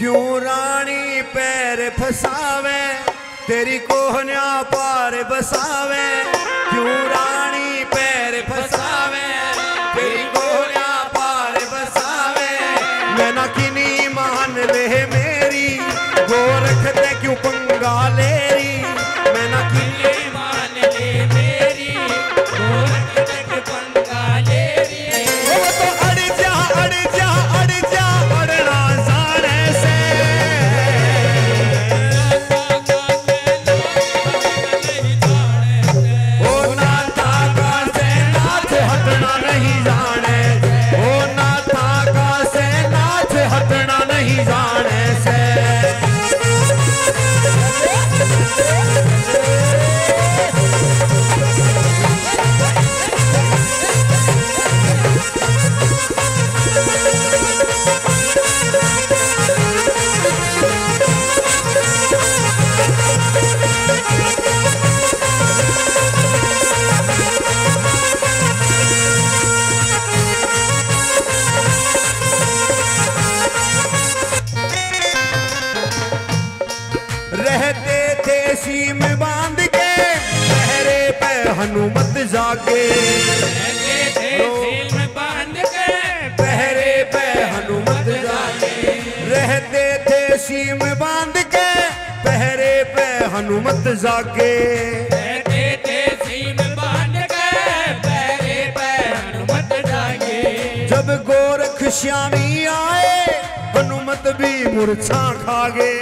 क्यों रानी पैर फसावे? तेरी कोहनिया पार बसावे। क्यों रानी पैर फसावे? जेल में के पहरे पे हनुमत जाके। रहते थे सीम बाँध के पहरे पे हनुमत जाके। रहते थे सीम बाँध के पैरे पे हनुमत जागे जब गोरख श्यामी आए हनुमत भी मूर्छा खा गए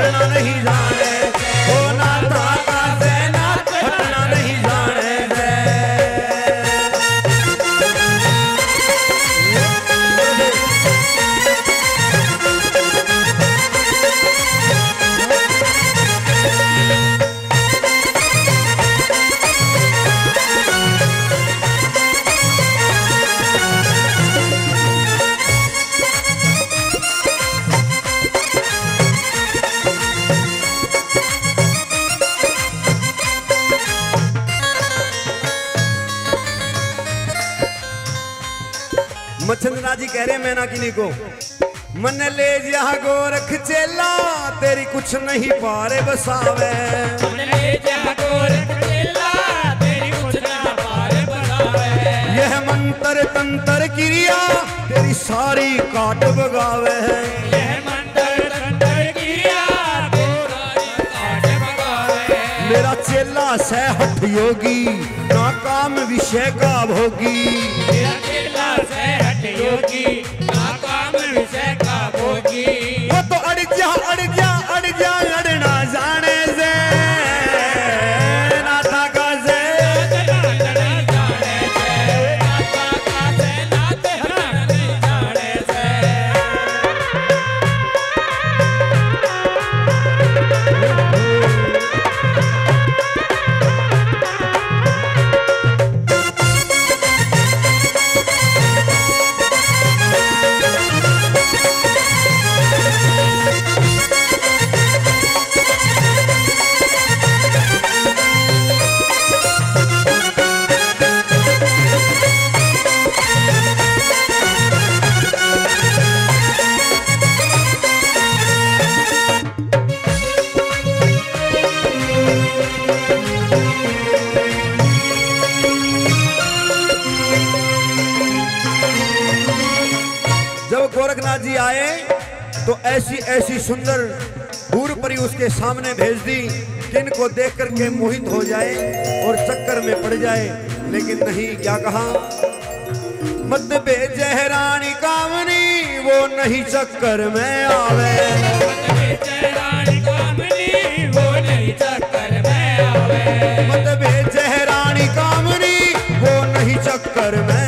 नहीं जाने। मच्छंदना जी कह रहे मैना किन्हीं को। मन ले जा गोरख चेला तेरी कुछ नहीं पारे बसावे। हमने ले जा गोरख चेला तेरी कुछ ना पार बनावे यह मंत्र तंत्र क्रिया तेरी सारी काट बगावे। है चेला सहठ योगी, नाकाम विषय का भोगी मेरा चेला सह हठ योगी, नाकाम विषय का भोगी जी आए तो ऐसी ऐसी सुंदर हूर परी उसके सामने भेज दी कि इनको देख करके मोहित हो जाए और चक्कर में पड़ जाए। लेकिन नहीं, क्या कहा? मत रानी कामनी, वो नहीं चक्कर में आवे। मत रानी कामनी, वो नहीं चक्कर में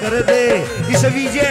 कर दे इस विजय